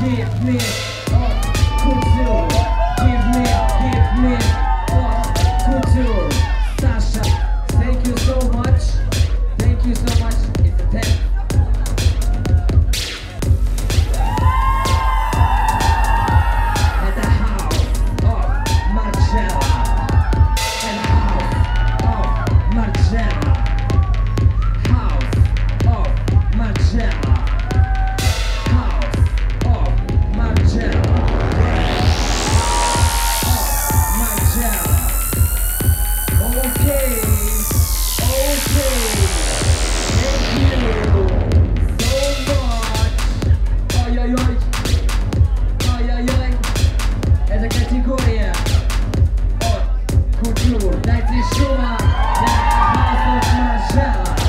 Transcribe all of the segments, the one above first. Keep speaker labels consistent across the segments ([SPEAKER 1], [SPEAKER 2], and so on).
[SPEAKER 1] dance, man. that's najbliższa, jak my Marzela.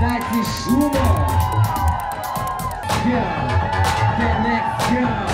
[SPEAKER 1] that's шума. Yeah, the next girl.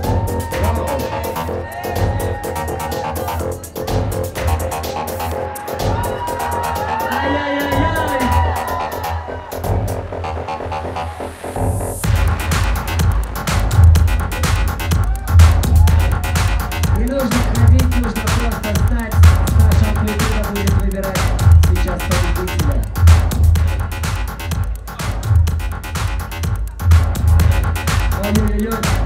[SPEAKER 1] Hallelujah.